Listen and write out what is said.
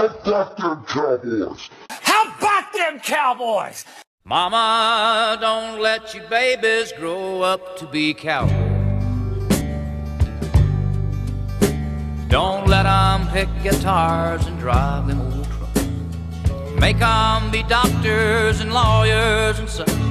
How about them Cowboys? How about them Cowboys? Mama, don't let your babies grow up to be cowboys. Don't let them pick guitars and drive them old trucks. Make them be doctors and lawyers and such.